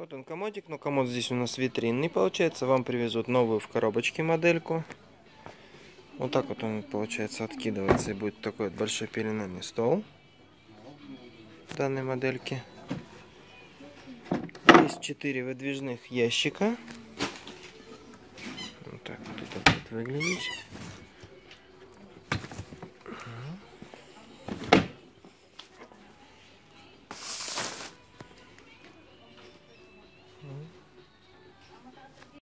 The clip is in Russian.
Вот он комодик, но комод здесь у нас витринный получается. Вам привезут новую в коробочке модельку. Вот так вот он получается откидывается и будет такой вот большой пеленальный стол данной модельки. Есть 4 выдвижных ящика. Вот так вот это будет выглядеть.